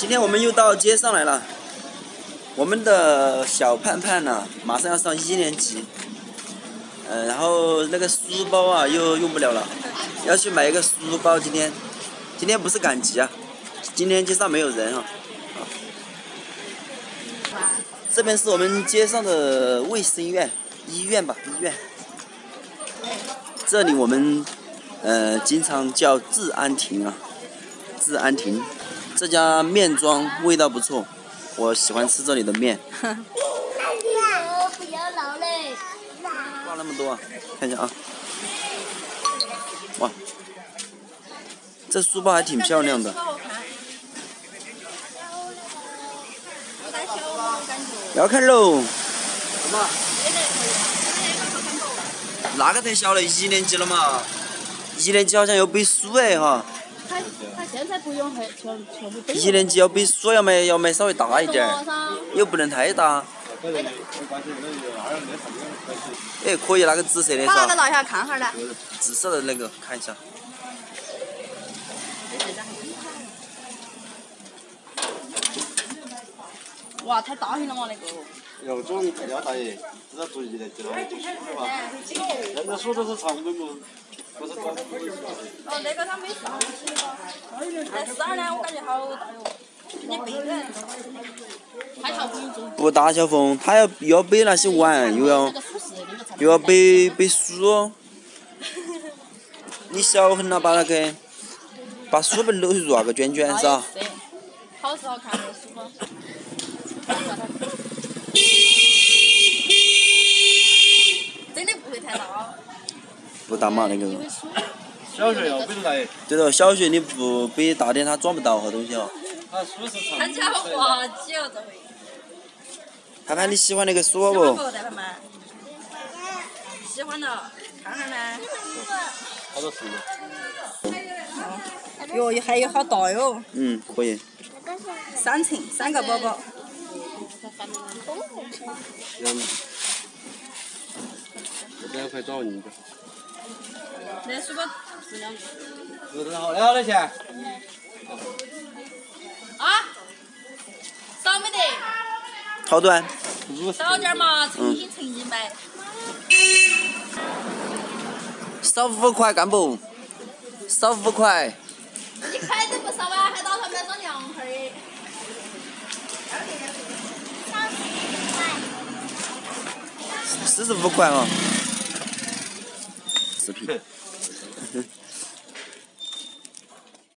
今天我们又到街上来了，我们的小盼盼呢，马上要上一年级，呃，然后那个书包啊又用不了了，要去买一个书包。今天，今天不是赶集啊，今天街上没有人啊。这边是我们街上的卫生院，医院吧，医院。这里我们呃经常叫治安亭啊，治安亭。这家面庄味道不错，我喜欢吃这里的面。挂那么多啊，看一下啊。哇，这书包还挺漂亮的。要看喽。哪个太小了？一年级了嘛？一年级好像要背书哎哈。现在不用全全部背。一年级要比书，要买要买稍微大一点又不能太大。哎，可以那个紫色的是吧？把那个拿下看哈儿紫色的那个看一下。哇，太大型了嘛那个。要装要大爷，只要注意点就好。现在书都是？不是装。哦，那个他没上去。哎，十二呢？我感觉好大哟。你背的。太小不用做。不大小缝，他要又要背那些碗，又要又要背背书。你小很了，把那个把书本搂入那个卷卷是吧？好是好看的书包。真的不会太大。不大嘛那个。小学要背多大耶？对了，小学你不背大点，他装不到好东西哦。他书是长。看起来好滑稽哦，这回。盼盼你喜欢那个书不？喜欢不，喜欢了，看看呢。好多书。哟，还有好大哟。嗯，可以。三层，三个宝宝。两块找你。那书包是两。六十号，两多钱？啊？少没得？好短。少点嘛，诚心诚意买。少五块干不？少五块。一块都不少啊，还打算买双凉鞋儿。四十五块啊！recipe.